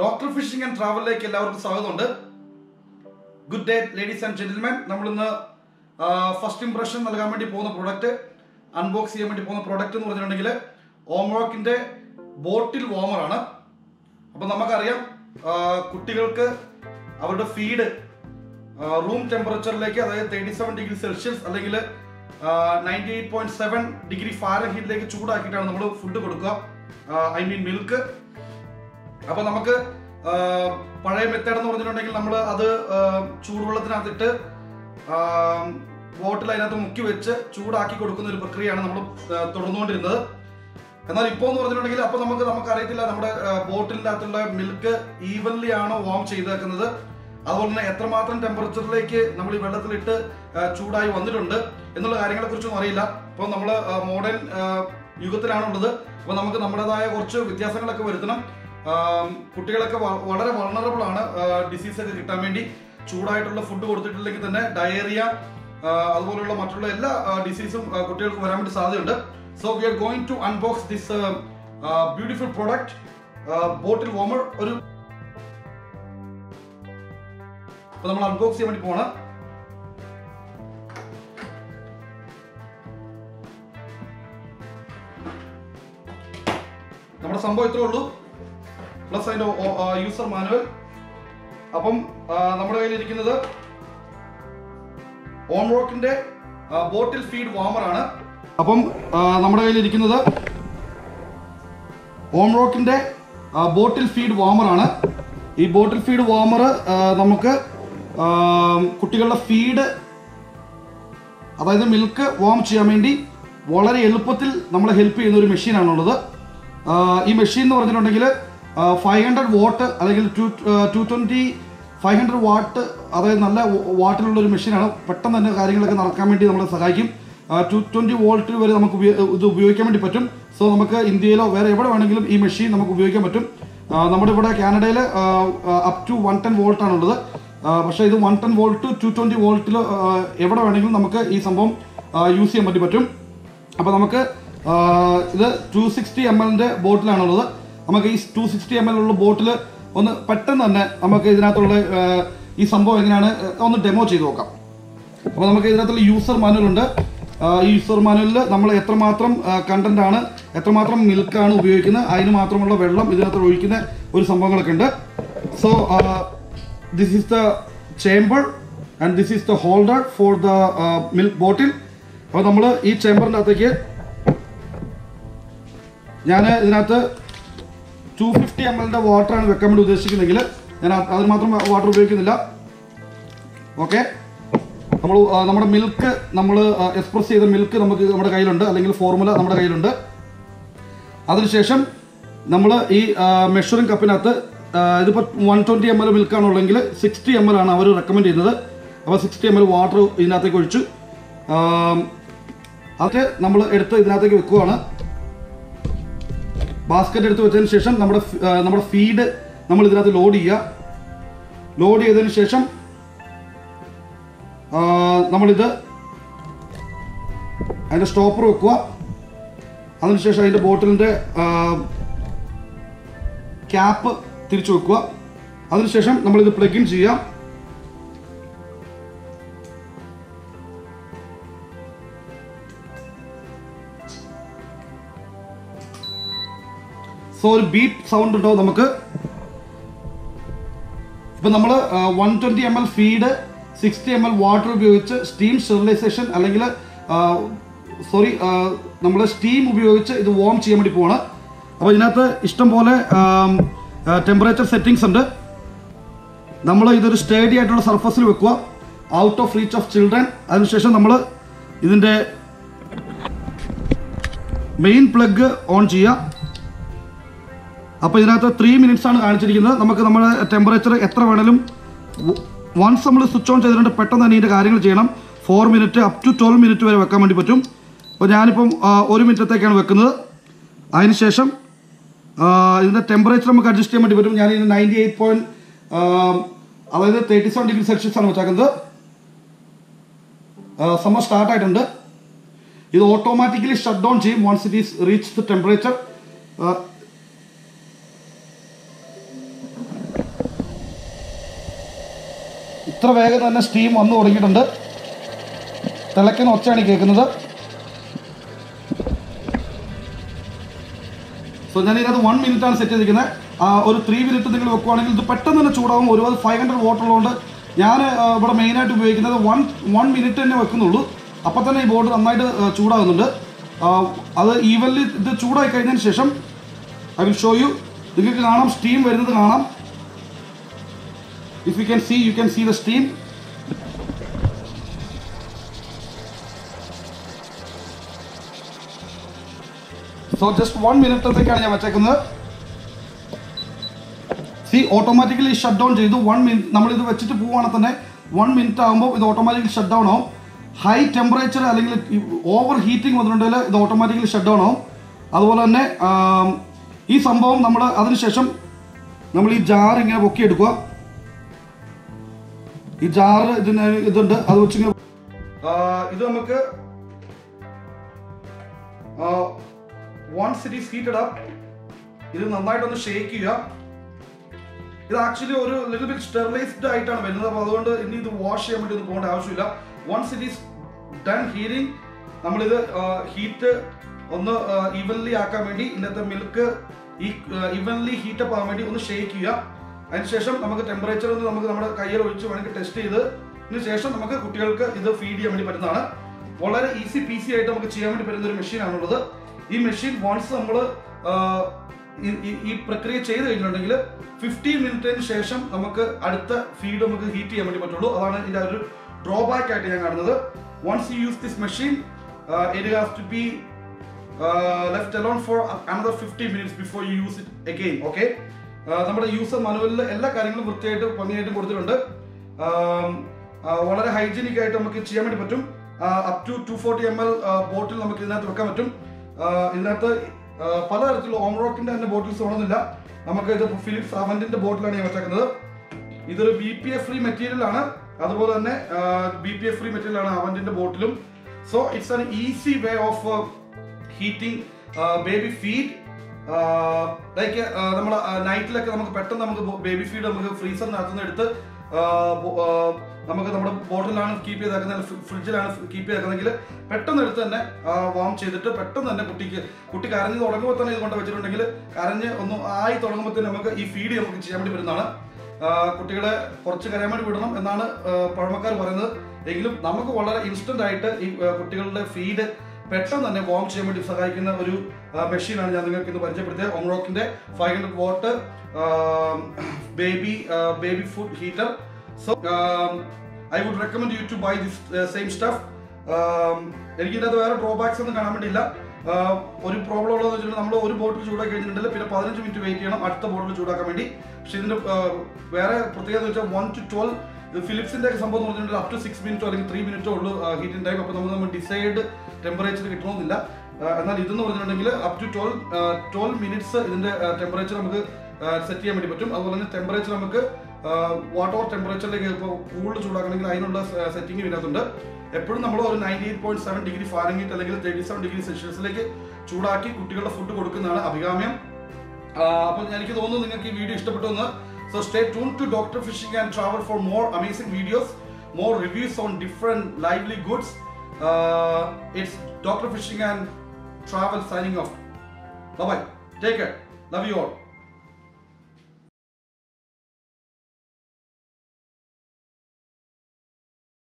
Doctor phishing and ട്രാവലിലേക്ക് എല്ലാവർക്കും സ്വാഗതമുണ്ട്. Good day ladies and gentleman നമ്മളിന്ന് ഫസ്റ്റ് ഇംപ്രഷൻ നൽകാൻ വേണ്ടി പോകുന്ന പ്രോഡക്റ്റ് അൺബോക്സ് ചെയ്യാൻ വേണ്ടി പോകുന്ന പ്രോഡക്റ്റ് എന്ന് പറഞ്ഞിട്ടുണ്ടെങ്കിൽ ഓംറോക്കിന്റെ ബോട്ടിൽ വോമറാണ് അപ്പം നമുക്കറിയാം കുട്ടികൾക്ക് അവരുടെ ഫീഡ് റൂം ടെമ്പറേച്ചറിലേക്ക് അതായത് തേർട്ടി സെവൻ ഡിഗ്രി സെൽഷ്യസ് അല്ലെങ്കിൽ ninety eight point seven degree ഫാരൻഹീറ്റിലേക്ക് ചൂടാക്കിയിട്ടാണ് നമ്മൾ ഫുഡ് കൊടുക്കുക. ഐ മീൻ മിൽക്ക് അപ്പൊ നമുക്ക് പഴയ മെത്തേഡ് എന്ന് പറഞ്ഞിട്ടുണ്ടെങ്കിൽ നമ്മൾ അത് ചൂടുവെള്ളത്തിനകത്തിട്ട് ബോട്ടിൽ അതിനകത്ത് മുക്കി വെച്ച് ചൂടാക്കി കൊടുക്കുന്ന ഒരു പ്രക്രിയയാണ് നമ്മൾ തുടർന്നുകൊണ്ടിരുന്നത്. എന്നാൽ ഇപ്പോ എന്ന് പറഞ്ഞിട്ടുണ്ടെങ്കിൽ അപ്പൊ നമുക്ക് നമുക്ക് അറിയത്തില്ല നമ്മുടെ ബോട്ടിലിന്റെ അകത്തുള്ള മിൽക്ക് ഈവൻലി ആണോ വാം ചെയ്തേക്കുന്നത്. അതുപോലെ തന്നെ എത്രമാത്രം ടെമ്പറേച്ചറിലേക്ക് നമ്മൾ ഈ വെള്ളത്തിലിട്ട് ചൂടായി വന്നിട്ടുണ്ട് എന്നുള്ള കാര്യങ്ങളെ കുറിച്ചൊന്നും അറിയില്ല ഇപ്പോൾ നമ്മൾ മോഡേൺ യുഗത്തിലാണുള്ളത്. അപ്പോൾ നമുക്ക് നമ്മുടേതായ കുറച്ച് വ്യത്യാസങ്ങളൊക്കെ വരുത്തണം. കുട്ടികളൊക്കെ വളരെ വൾണറബിൾ ആണ്. ഡിസീസ് ഒക്കെ കിട്ടാൻ വേണ്ടി ചൂടായിട്ടുള്ള ഫുഡ് കൊടുത്തിട്ടില്ലെങ്കിൽ തന്നെ ഡയറിയ അതുപോലുള്ള മറ്റുള്ള എല്ലാ ഡിസീസും കുട്ടികൾക്ക് വരാൻ വേണ്ടി സാധ്യതയുണ്ട്. So we are going to unbox this beautiful product bottle warmer ഒരു നമ്മൾ അൺബോക്സ് ചെയ്യാൻ വേണ്ടി പോണ നമ്മുടെ സംഭവം ഇത്രേ ഉള്ളൂ. പ്ലസ് അതിന്റെ യൂസർ മാനുവൽ. അപ്പം നമ്മുടെ കയ്യിൽ ഇരിക്കുന്നത് ഓംറോക്കിന്റെ ബോട്ടിൽ ഫീഡ് വാമർ ആണ്. അപ്പം നമ്മുടെ കയ്യിൽ ഇരിക്കുന്നത് ഓംറോക്കിന്റെ ബോട്ടിൽ ഫീഡ് വാമർ ആണ്. ഈ ബോട്ടിൽ ഫീഡ് വാമർ നമുക്ക് കുട്ടികളുടെ ഫീഡ് അതായത് മിൽക്ക് വാം ചെയ്യാൻ വേണ്ടി വളരെ എളുപ്പത്തിൽ നമ്മളെ ഹെൽപ്പ് ചെയ്യുന്ന ഒരു മെഷീനാണുള്ളത് ഈ മെഷീൻ എന്ന് പറഞ്ഞിട്ടുണ്ടെങ്കിൽ ഫൈവ് ഹൺഡ്രഡ് വാട്ട് അല്ലെങ്കിൽ two two twenty five hundred watt അതായത് നല്ല വാട്ടിലുള്ള ഒരു മെഷീനാണ്. പെട്ടെന്ന് തന്നെ കാര്യങ്ങളൊക്കെ നടക്കാൻ വേണ്ടി നമ്മളെ സഹായിക്കും. ടു ട്വന്റി വോൾട്ട് വരെ നമുക്ക് ഇത് ഉപയോഗിക്കാൻ വേണ്ടി പറ്റും. സോ നമുക്ക് ഇന്ത്യയിലോ വേറെ എവിടെ വേണമെങ്കിലും ഈ മെഷീൻ നമുക്ക് ഉപയോഗിക്കാൻ പറ്റും. നമ്മുടെ ഇവിടെ കാനഡയിൽ up to one ten volt ആണുള്ളത്. ആ, പക്ഷേ ഇത് one ten volt two twenty വോൾട്ടിൽ എവിടെ വേണമെങ്കിലും നമുക്ക് ഈ സംഭവം യൂസ് ചെയ്യാൻ പറ്റി. അപ്പോൾ നമുക്ക് ഇത് ടു സിക്സ്റ്റി എം എല്ലിന്റെ ബോട്ടിലാണുള്ളത് നമുക്ക് ഈ ടു സിക്സ്റ്റി എം എൽ ഉള്ള ബോട്ടിൽ ഒന്ന് പെട്ടെന്ന് തന്നെ നമുക്ക് ഇതിനകത്തുള്ള ഈ സംഭവം എങ്ങനെയാണ് ഒന്ന് ഡെമോ ചെയ്ത് നോക്കാം. അപ്പോൾ നമുക്ക് ഇതിനകത്തുള്ള യൂസർ മാനുവലുണ്ട് ഈ യൂസർ മാനുവലിൽ നമ്മൾ എത്രമാത്രം കണ്ടന്റ് ആണ് എത്രമാത്രം മിൽക്കാണ് ഉപയോഗിക്കുന്നത് അതിന് മാത്രമുള്ള വെള്ളം ഇതിനകത്ത് ഒഴിക്കുന്ന ഒരു സംഭവങ്ങളൊക്കെ ഉണ്ട്. So this is the chamber and this is the holder for the milk bottle അപ്പോൾ നമ്മൾ ഈ ചേംബറിന്റെ അകത്തേക്ക് ഞാൻ ഇതിനകത്ത് ടു ഫിഫ്റ്റി എം എല്ലിന്റെ വാട്ടറാണ് വെക്കാൻ വേണ്ടി ഉദ്ദേശിക്കുന്നെങ്കിൽ ഞാൻ അത് മാത്രം വാട്ടർ ഉപയോഗിക്കുന്നില്ല. ഓക്കെ നമ്മൾ നമ്മുടെ മിൽക്ക് നമ്മൾ എക്സ്പ്രസ് ചെയ്ത മിൽക്ക് നമുക്ക് നമ്മുടെ കയ്യിലുണ്ട്. അല്ലെങ്കിൽ ഫോർമുല നമ്മുടെ കയ്യിലുണ്ട്. അതിനുശേഷം നമ്മൾ ഈ മെഷറിംഗ് കപ്പിനകത്ത് ഇതിപ്പോൾ വൺ ട്വന്റി എം എൽ മിൽക്കാണുള്ളെങ്കിൽ സിക്സ്റ്റി എം എൽ ആണ് അവർ റെക്കമെൻഡ് ചെയ്യുന്നത്. അപ്പോൾ സിക്സ്റ്റി എം എൽ വാട്ടർ ഇതിനകത്തേക്ക് ഒഴിച്ചു. അതൊക്കെ നമ്മൾ എടുത്ത് ഇതിനകത്തേക്ക് വെക്കുവാണ്. ബാസ്ക്കറ്റ് എടുത്ത് വെച്ചതിന് ശേഷം നമ്മുടെ നമ്മുടെ ഫീഡ് നമ്മൾ ഇതിനകത്ത് ലോഡ് ചെയ്യുക. ലോഡ് ചെയ്തതിന് ശേഷം നമ്മളിത് അതിന്റെ സ്റ്റോപ്പർ വെക്കുക. അതിനുശേഷം അതിന്റെ ബോട്ടിലിന്റെ ക്യാപ്പ് തിരിച്ചു വെക്കുക. അതിനുശേഷം നമ്മളിത് പ്ലഗ് ഇൻ സോ ഒരു ബീപ്പ് സൗണ്ട് ഉണ്ടാവും നമുക്ക്? ഇപ്പൊ നമ്മൾ one twenty M L feed sixty M L water ഉപയോഗിച്ച് സ്റ്റീം സ്റ്റെറിലൈസേഷൻ അല്ലെങ്കിൽ സോറി നമ്മൾ സ്റ്റീം ഉപയോഗിച്ച് ഇത് വോം ചെയ്യാൻ വേണ്ടി പോവാണ്. അപ്പോൾ ഇതിനകത്ത് ഇഷ്ടം പോലെ ടെമ്പറേച്ചർ സെറ്റിങ്സ് ഉണ്ട്. നമ്മൾ ഇതൊരു സ്റ്റേഡി ആയിട്ടുള്ള സർഫസിൽ വെക്കുക. Out of reach of children അതിനുശേഷം നമ്മൾ ഇതിന്റെ മെയിൻ പ്ലഗ് ഓൺ ചെയ്യുക. അപ്പോൾ ഇതിനകത്ത് ത്രീ മിനിറ്റ്സ് ആണ് കാണിച്ചിരിക്കുന്നത്. നമുക്ക് നമ്മുടെ ടെമ്പറേച്ചർ എത്ര വേണേലും വൺസ് നമ്മൾ സ്വിച്ച് ഓൺ ചെയ്തിട്ടുണ്ട് പെട്ടെന്ന് തന്നെ ഇതിന്റെ കാര്യങ്ങൾ ചെയ്യണം. Four minute up to twelve minute വരെ വെക്കാൻ വേണ്ടി പറ്റും. അപ്പോൾ ഞാനിപ്പം ഒരു മിനിറ്റത്തേക്കാണ് വെക്കുന്നത്. അതിനുശേഷം ഇതിന്റെ ടെമ്പറേച്ചർ നമുക്ക് അഡ്ജസ്റ്റ് ചെയ്യാൻ വേണ്ടി പറ്റും. ഞാൻ ഇതിന് നയന്റി എയ്റ്റ് പോയിന്റ് അതായത് തേർട്ടി സെവൻ ഡിഗ്രി സെൽഷ്യസ് ആണ് വെച്ചേക്കുന്നത്. സമ്മർ സ്റ്റാർട്ട് ആയിട്ടുണ്ട്. ഇത് ഓട്ടോമാറ്റിക്കലി ഷട്ട് ഡൗൺ ചെയ്യും once it is reach the temperature ഇത്ര വേഗം തന്നെ സ്റ്റീം വന്നു തുടങ്ങിയിട്ടുണ്ട്. തിളക്കുന്ന ഒച്ചയാണ് കേൾക്കുന്നത്. സോ ഞാൻ ഇതിനകത്ത് വൺ മിനിറ്റ് ആണ് സെറ്റ് ചെയ്തിരിക്കുന്നത്. ഒരു ത്രീ മിനിറ്റ് നിങ്ങൾ വെക്കുവാണെങ്കിൽ ഇത് പെട്ടെന്ന് തന്നെ ചൂടാകും ഒരുപാട് ഫൈവ് ഹൺഡ്രഡ് വാട്ടർ ഉള്ളതുകൊണ്ട് ഞാൻ ഇവിടെ മെയിനായിട്ട് ഉപയോഗിക്കുന്നത് വൺ വൺ മിനിറ്റ് തന്നെ വെക്കുന്നുള്ളൂ. അപ്പോൾ തന്നെ ഈ ബോർഡ് നന്നായിട്ട് ചൂടാകുന്നുണ്ട്. അത് ഈവൻലി ഇത് ചൂടായി കഴിഞ്ഞതിന് ശേഷം ഐ വിൽ ഷോ യു നിങ്ങൾക്ക് കാണാം സ്റ്റീം വരുന്നത് കാണാം. If you can see you can see the steam so just one മിനിറ്റത്തേക്കാണ് ഞാൻ വെച്ചേക്കുന്നത്. സി ഓട്ടോമാറ്റിക്കലി ഷട്ട് ഡൗൺ ചെയ്തു. വൺ മിനിറ്റ് നമ്മളിത് വെച്ചിട്ട് പോവുകയാണെങ്കിൽ തന്നെ വൺ മിനിറ്റ് ആകുമ്പോൾ ഇത് ഓട്ടോമാറ്റിക്കലി ഷട്ട് ഡൗൺ ആവും. ഹൈ ടെമ്പറേച്ചർ അല്ലെങ്കിൽ ഓവർ ഹീറ്റിംഗ് വന്നിട്ടുണ്ടെങ്കിൽ ഇത് ഓട്ടോമാറ്റിക്കലി ഷട്ട് ഡൗൺ ആവും. അതുപോലെ തന്നെ ഈ സംഭവം നമ്മൾ അതിനുശേഷം നമ്മൾ ഈ ജാർ ഇങ്ങനെ പൊക്കിയെടുക്കുക. ഈ ജാറ് ഇതിന് ഇതുണ്ട്. അത് വെച്ചിങ്ങനെ ഇത് നമുക്ക് once it is heated up ഇത് നന്നായിട്ടൊന്ന് ഷേക്ക് ചെയ്യുക. ഇത് ആക്ച്വലി ഒരു ലിറ്റിൽ ബിറ്റ് സ്റ്റെറിലൈസ്ഡ് ആയിട്ടാണ് വരുന്നത്. അപ്പോൾ അതുകൊണ്ട് ഇനി ഇത് വാഷ് ചെയ്യാൻ വേണ്ടി ഒന്നും പോകേണ്ട ആവശ്യമില്ല. Once it is done heating നമ്മളിത് ഹീറ്റ് ഒന്ന് ഈവൻലി ആക്കാൻ വേണ്ടി ഇന്നത്തെ മിൽക്ക് ഈവൻലി ഹീറ്റപ്പ് ആകാൻ വേണ്ടി ഒന്ന് ഷേക്ക് ചെയ്യുക. അതിനുശേഷം നമുക്ക് ടെമ്പറേച്ചർ ഒന്ന് നമുക്ക് നമ്മുടെ കയ്യിൽ ഒഴിച്ച് വേണമെങ്കിൽ ടെസ്റ്റ് ചെയ്ത് ഇതിന് ശേഷം നമുക്ക് കുട്ടികൾക്ക് ഇത് ഫീഡ് ചെയ്യാൻ വേണ്ടി പറ്റുന്നതാണ്. വളരെ ഈസി പി സി ആയിട്ട് നമുക്ക് ചെയ്യാൻ വേണ്ടി പറ്റുന്ന ഒരു മെഷീനാണുള്ളത് ഈ മെഷീൻ വൺസ് നമ്മൾ ഈ പ്രക്രിയ ചെയ്ത് കഴിഞ്ഞിട്ടുണ്ടെങ്കിൽ ഫിഫ്റ്റീൻ മിനിറ്റിന് ശേഷം നമുക്ക് അടുത്ത ഫീഡ് നമുക്ക് ഹീറ്റ് ചെയ്യാൻ വേണ്ടി പറ്റുള്ളൂ. അതാണ് ഇതിന്റെ ഒരു ഡ്രോബാക്ക് ആയിട്ട് ഞാൻ കാണുന്നത്. Once you use this machine it has to be left alone for another fifteen minutes before you use it again okay നമ്മുടെ യൂസർ മനുവലിൽ എല്ലാ കാര്യങ്ങളും വൃത്തിയായിട്ട് ഭംഗിയായിട്ട് കൊടുത്തിട്ടുണ്ട്. വളരെ ഹൈജീനിക് ആയിട്ട് നമുക്ക് ചെയ്യാൻ വേണ്ടി പറ്റും. Up to two forty M L bottle നമുക്ക് ഇതിനകത്ത് വെക്കാൻ പറ്റും. ഇതിനകത്ത് പലതരത്തിലുള്ള ഓംറോക്കിന്റെ തന്നെ ബോട്ടിൽസ് വേണമെന്നില്ല. നമുക്ക് ഇത് ഫിലിപ്സ് അവന്റിന്റെ ബോട്ടിലാണ് ഞാൻ വെച്ചേക്കുന്നത്. ഇതൊരു B P F free material ആണ്. അതുപോലെ തന്നെ B P F free material ആണ് അവന്റിന്റെ ബോട്ടിലും so it's an easy way of heating baby feed like നമ്മൾ നൈറ്റിലൊക്കെ നമുക്ക് പെട്ടെന്ന് നമുക്ക് ബേബി ഫീഡ് നമുക്ക് ഫ്രീസർ നിന്ന് എടുത്ത് നമുക്ക് നമ്മുടെ ബോട്ടിലാണ് കീപ്പ് ചെയ്തേക്കുന്നത് ഫ്രിഡ്ജിലാണ് കീപ്പ് ചെയ്തേക്കുന്നതെങ്കിൽ പെട്ടെന്ന് എടുത്ത് തന്നെ വാം ചെയ്തിട്ട് പെട്ടെന്ന് തന്നെ കുട്ടിക്ക് കുട്ടി കരഞ്ഞ് തുടങ്ങുമ്പോൾ തന്നെ ഇത് കൊണ്ട് വെച്ചിട്ടുണ്ടെങ്കിൽ കരഞ്ഞ് ഒന്ന് ആയി തുടങ്ങുമ്പോൾ തന്നെ നമുക്ക് ഈ ഫീഡ് നമുക്ക് ചെയ്യാൻ വേണ്ടി വരുന്നതാണ് കുട്ടികളെ കുറച്ച് കരയാൻ വേണ്ടി വിടണം എന്നാണ് പഴമക്കാർ പറയുന്നത്. എങ്കിലും നമുക്ക് വളരെ ഇൻസ്റ്റന്റ് ആയിട്ട് ഈ കുട്ടികളുടെ ഫീഡ് പെട്ടെന്ന് തന്നെ വോം ചെയ്യാൻ വേണ്ടി സഹായിക്കുന്ന ഒരു മെഷീനാണ് ഞാൻ നിങ്ങൾക്ക് ഇന്ന് പരിചയപ്പെടുത്തിയത് ഓംറോക്കിന്റെ five hundred watt baby baby food heater so I would recommend you to buy this same stuff എനിക്ക് ഇതിനകത്ത് വേറെ ഡ്രോബാക്സ് ഒന്നും കാണാൻ വേണ്ടിയില്ല. ഒരു പ്രോബ്ലം ഉള്ളതെന്ന് വെച്ചിട്ടുണ്ടെങ്കിൽ നമ്മൾ ഒരു ബോട്ടിൽ ചൂടാക്കി കഴിഞ്ഞിട്ടുണ്ടെങ്കിൽ പിന്നെ പതിനഞ്ച് മിനിറ്റ് വെയിറ്റ് ചെയ്യണം അടുത്ത ബോട്ടിൽ ചൂടാക്കാൻ വേണ്ടി. പക്ഷെ ഇതിന്റെ വേറെ പ്രത്യേകത വെച്ചാൽ വൺ ടു ട്വൽവ് ഫിലിപ്സിന്റെ ഒക്കെ സംഭവം എന്ന് പറഞ്ഞിട്ടുണ്ടെങ്കിൽ അപ് ടു സിക്സ് മിനിറ്റോ അല്ലെങ്കിൽ ത്രീ മിനിറ്റോ ഉള്ളൂ ഹീറ്റിംഗ് ടൈം അപ്പോൾ നമ്മൾ നമ്മൾ ഡിസൈഡ് ടെമ്പറേച്ചർ കിട്ടണമെന്നില്ല. എന്നാൽ ഇതെന്ന് പറഞ്ഞിട്ടുണ്ടെങ്കിൽ up to twelve twelve minutes ഇതിന്റെ ടെമ്പറേച്ചർ നമുക്ക് സെറ്റ് ചെയ്യാൻ വേണ്ടി പറ്റും. അതുപോലെ തന്നെ ടെമ്പറേച്ചർ നമുക്ക് വാട്ട് ഓവർ ടെമ്പറേച്ചറിലേക്ക് ഇപ്പോൾ കൂടുതൽ ചൂടാക്കണമെങ്കിൽ അതിനുള്ള സെറ്റിംഗ് ഇതിനകത്തുണ്ട്. എപ്പോഴും നമ്മൾ ഒരു ninety eight point seven degree Fahrenheit അല്ലെങ്കിൽ തേർട്ടി സെവൻ ഡിഗ്രി സെൽഷ്യസിലേക്ക് ചൂടാക്കി കുട്ടികളുടെ ഫുഡ് കൊടുക്കുന്നതാണ് അഭികാമ്യം. അപ്പം എനിക്ക് തോന്നുന്നു നിങ്ങൾക്ക് ഈ വീഡിയോ ഇഷ്ടപ്പെട്ടു എന്ന് So stay tuned to Dr. Fishing and Travel for more amazing videos, more reviews on different livelihoods. Uh, it's Dr. Fishing and Travel signing off. Bye-bye. Take care. Love you all.